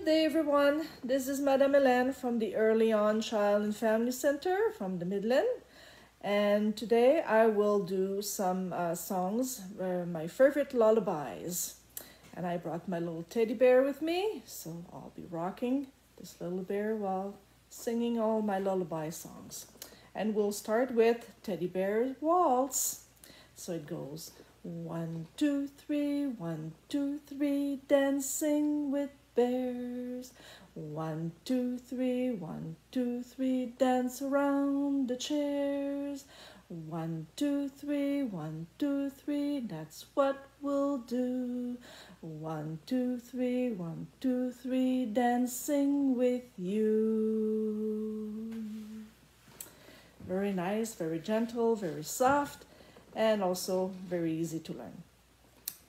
Good day, everyone. This is Madame Hélène from the EarlyON Child and Family Center from the Midland. And today I will do some uh, songs, uh, my favorite lullabies. And I brought my little teddy bear with me, so I'll be rocking this little bear while singing all my lullaby songs. And we'll start with Teddy Bear Waltz. So it goes one, two, three, one, two, three, dancing with bears. One, two, three, one, two, three, dance around the chairs. One, two, three, one, two, three, that's what we'll do. One, two, three, one, two, three, dancing with you. Very nice, very gentle, very soft, and also very easy to learn.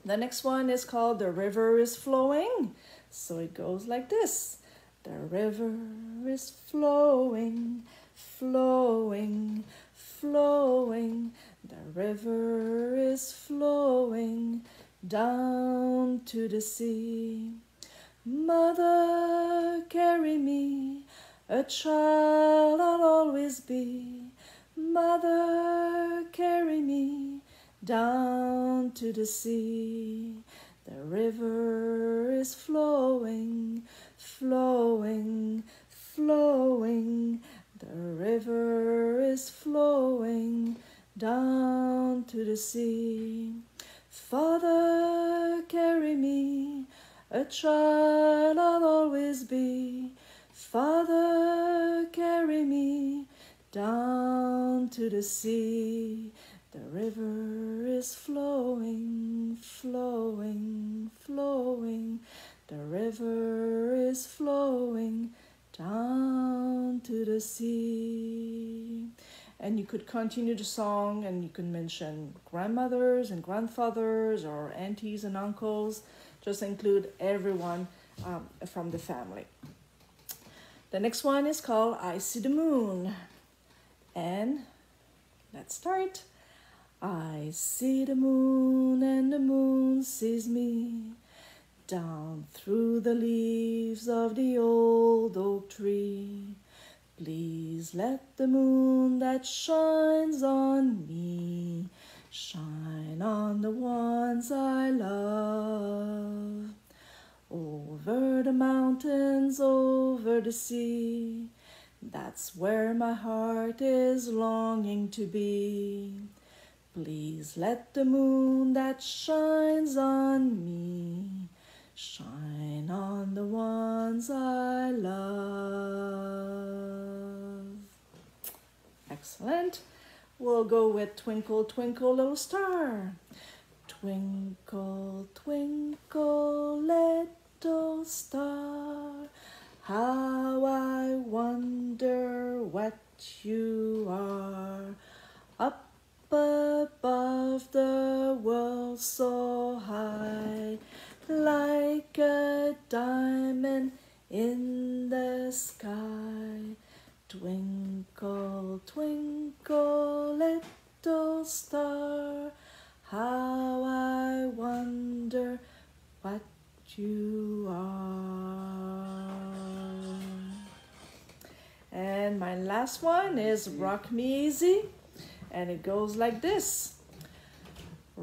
The next one is called The River is Flowing. So it goes like this. The river is flowing, flowing, flowing. The river is flowing down to the sea. Mother, carry me, a child I'll always be. Mother, carry me down to the sea. The river is flowing, flowing, flowing. The river is flowing down to the sea. Father, carry me, a child I'll always be. Father, carry me down to the sea. The river is flowing, flowing, flowing. The river is flowing down to the sea. And you could continue the song and you can mention grandmothers and grandfathers or aunties and uncles. Just include everyone um, from the family. The next one is called I See the Moon. And let's start. I see the moon and the moon sees me down through the leaves of the old oak tree. Please let the moon that shines on me shine on the ones I love. Over the mountains, over the sea, that's where my heart is longing to be. Please let the moon that shines on me shine on the ones I love. Excellent. We'll go with Twinkle, Twinkle, Little Star. Twinkle, twinkle, little star, how I wonder what you are. Above the world so high, like a diamond in the sky. Twinkle, twinkle, little star, how I wonder what you are. And my last one is Rock Me Easy and it goes like this.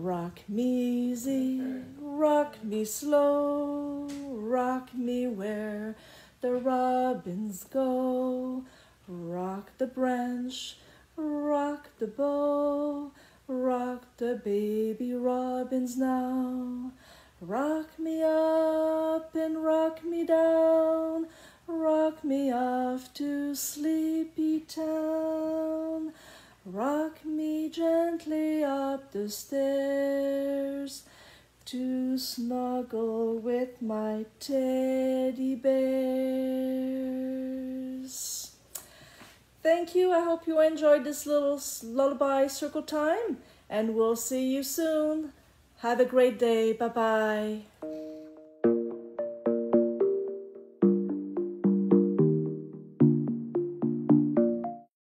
Rock me easy, rock me slow, rock me where the robins go. Rock the branch, rock the bough, rock the baby robins now. Rock me up and rock me down, rock me off to sleepy town. Rock me gently the stairs to snuggle with my teddy bears. Thank you. I hope you enjoyed this little lullaby circle time, and we'll see you soon. Have a great day. Bye bye.